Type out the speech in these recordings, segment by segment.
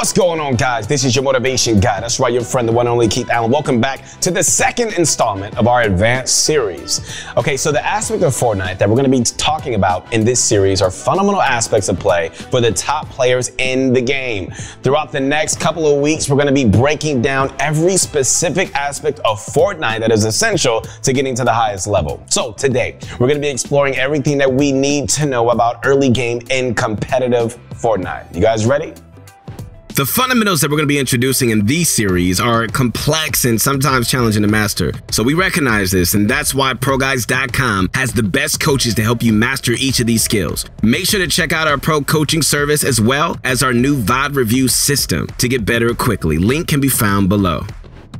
What's going on, guys? This is your motivation guy. That's right, your friend, the one and only Keith Allen. Welcome back to the second installment of our advanced series. Okay, so the aspect of Fortnite that we're going to be talking about in this series are fundamental aspects of play for the top players in the game. Throughout the next couple of weeks, we're going to be breaking down every specific aspect of Fortnite that is essential to getting to the highest level. So today, we're going to be exploring everything that we need to know about early game in competitive Fortnite. You guys ready? The fundamentals that we're going to be introducing in these series are complex and sometimes challenging to master. So we recognize this, and that's why ProGuides.com has the best coaches to help you master each of these skills. Make sure to check out our pro coaching service as well as our new VOD review system to get better quickly. Link can be found below.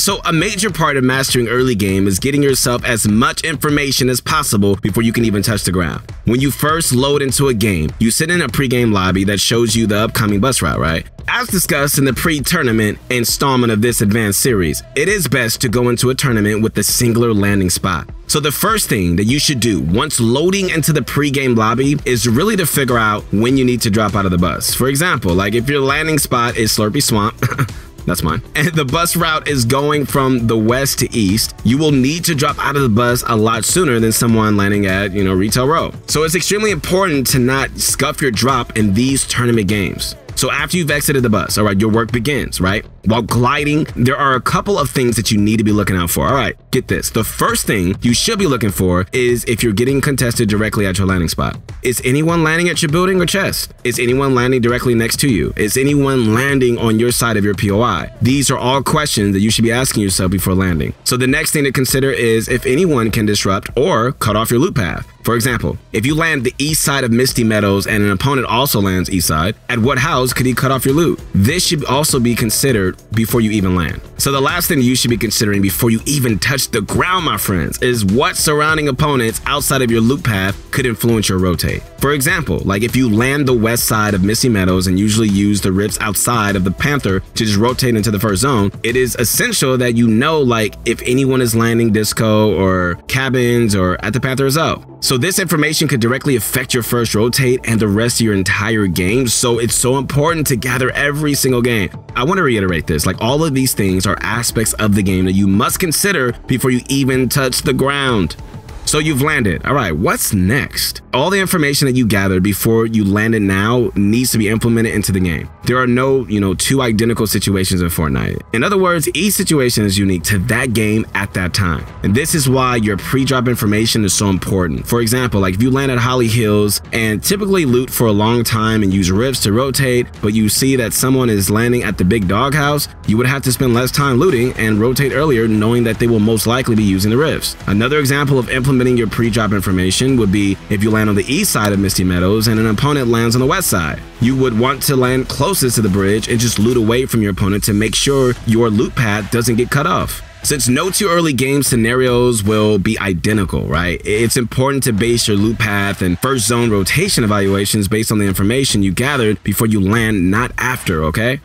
So a major part of mastering early game is getting yourself as much information as possible before you can even touch the ground. When you first load into a game, you sit in a pre-game lobby that shows you the upcoming bus route, right? As discussed in the pre-tournament installment of this advanced series, it is best to go into a tournament with a singular landing spot. So the first thing that you should do once loading into the pre-game lobby is really to figure out when you need to drop out of the bus. For example, like if your landing spot is Slurpy Swamp, That's mine. And the bus route is going from the west to east. You will need to drop out of the bus a lot sooner than someone landing at, you know, Retail Row. So it's extremely important to not scuff your drop in these tournament games. So after you've exited the bus, all right, your work begins, right? While gliding, there are a couple of things that you need to be looking out for. All right, get this. The first thing you should be looking for is if you're getting contested directly at your landing spot. Is anyone landing at your building or chest? Is anyone landing directly next to you? Is anyone landing on your side of your POI? These are all questions that you should be asking yourself before landing. So the next thing to consider is if anyone can disrupt or cut off your loot path. For example, if you land the east side of Misty Meadows and an opponent also lands east side, at what house could he cut off your loot? This should also be considered before you even land. So the last thing you should be considering before you even touch the ground, my friends, is what surrounding opponents outside of your loot path could influence your rotate. For example, like if you land the west side of Misty Meadows and usually use the rifts outside of the Panther to just rotate into the first zone, it is essential that you know like if anyone is landing disco or cabins or at the Panther well. So this information could directly affect your first rotate and the rest of your entire game. So it's so important to gather every single game. I want to reiterate this, like all of these things are aspects of the game that you must consider before you even touch the ground. So you've landed. All right, what's next? All the information that you gathered before you landed now needs to be implemented into the game. There are no, you know, two identical situations in Fortnite. In other words, each situation is unique to that game at that time. And this is why your pre-drop information is so important. For example, like if you land at Holly Hills and typically loot for a long time and use rifts to rotate, but you see that someone is landing at the big doghouse, you would have to spend less time looting and rotate earlier knowing that they will most likely be using the rifts. Another example of implementing your pre-drop information would be if you land on the east side of Misty Meadows and an opponent lands on the west side. You would want to land closest to the bridge and just loot away from your opponent to make sure your loot path doesn't get cut off. Since no two early game scenarios will be identical, right? It's important to base your loot path and first zone rotation evaluations based on the information you gathered before you land, not after, okay?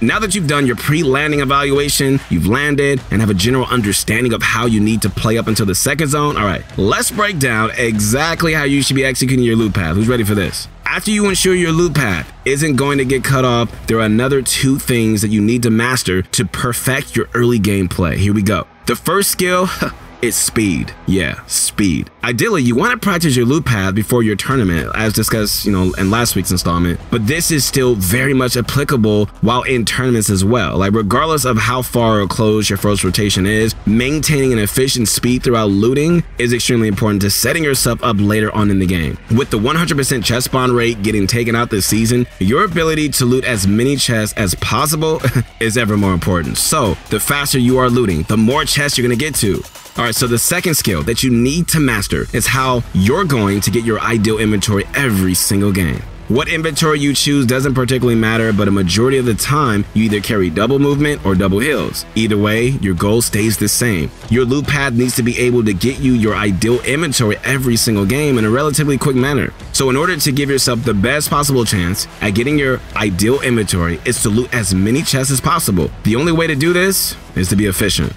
Now that you've done your pre-landing evaluation, you've landed, and have a general understanding of how you need to play up until the second zone, all right, let's break down exactly how you should be executing your loot path. Who's ready for this? After you ensure your loot path isn't going to get cut off, there are another two things that you need to master to perfect your early gameplay. Here we go. The first skill It's speed. Yeah, speed. Ideally, you want to practice your loot path before your tournament, as discussed, you know, in last week's installment. But this is still very much applicable while in tournaments as well. Like, regardless of how far or close your first rotation is, maintaining an efficient speed throughout looting is extremely important to setting yourself up later on in the game. With the 100% chest spawn rate getting taken out this season, your ability to loot as many chests as possible is ever more important. So, the faster you are looting, the more chests you're going to get to. All right, so the second skill that you need to master is how you're going to get your ideal inventory every single game. What inventory you choose doesn't particularly matter, but a majority of the time, you either carry double movement or double heals. Either way, your goal stays the same. Your loot path needs to be able to get you your ideal inventory every single game in a relatively quick manner. So in order to give yourself the best possible chance at getting your ideal inventory is to loot as many chests as possible. The only way to do this is to be efficient.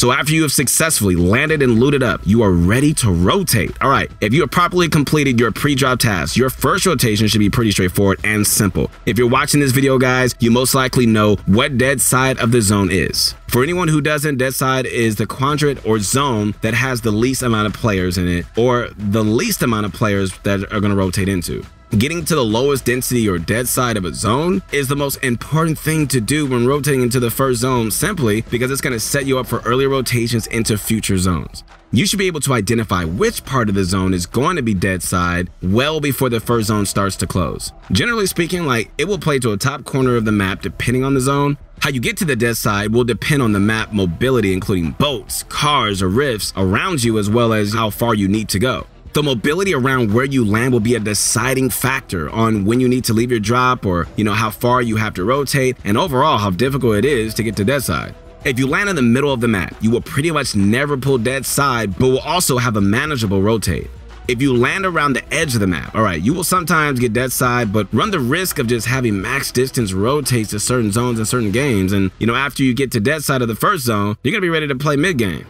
So after you have successfully landed and looted up, you are ready to rotate. All right, if you have properly completed your pre-drop task, your first rotation should be pretty straightforward and simple. If you're watching this video, guys, you most likely know what dead side of the zone is. For anyone who doesn't, dead side is the quadrant or zone that has the least amount of players in it, or the least amount of players that are going to rotate into. Getting to the lowest density or dead side of a zone is the most important thing to do when rotating into the first zone simply because it's going to set you up for earlier rotations into future zones. You should be able to identify which part of the zone is going to be dead side well before the first zone starts to close. Generally speaking, like it will play to a top corner of the map depending on the zone. How you get to the dead side will depend on the map mobility, including boats, cars, or rifts around you, as well as how far you need to go. The mobility around where you land will be a deciding factor on when you need to leave your drop or, you know, how far you have to rotate and overall how difficult it is to get to dead side. If you land in the middle of the map, you will pretty much never pull dead side, but will also have a manageable rotate. If you land around the edge of the map, all right, you will sometimes get dead side, but run the risk of just having max distance rotates to certain zones in certain games. And, you know, after you get to dead side of the first zone, you're to be ready to play mid game.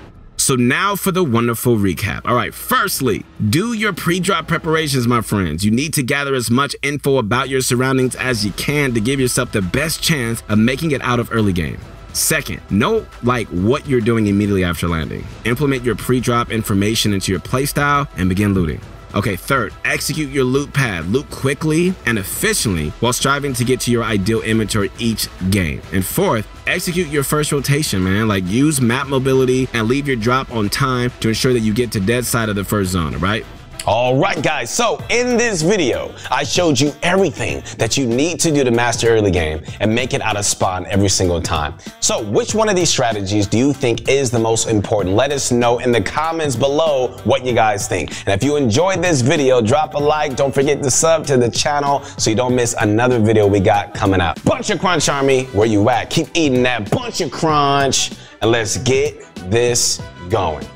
So now for the wonderful recap. All right, firstly, do your pre-drop preparations, my friends. You need to gather as much info about your surroundings as you can to give yourself the best chance of making it out of early game. Second, know like what you're doing immediately after landing. Implement your pre-drop information into your playstyle and begin looting. Okay, third, execute your loot path. Loot quickly and efficiently while striving to get to your ideal inventory each game. And fourth, execute your first rotation, man. Like use map mobility and leave your drop on time to ensure that you get to dead side of the first zone, right? All right, guys. So in this video, I showed you everything that you need to do to master early game and make it out of spawn every single time. So which one of these strategies do you think is the most important? Let us know in the comments below what you guys think. And if you enjoyed this video, drop a like. Don't forget to sub to the channel so you don't miss another video we got coming out. Bunch of Crunch Army, where you at? Keep eating that bunch of crunch and let's get this going.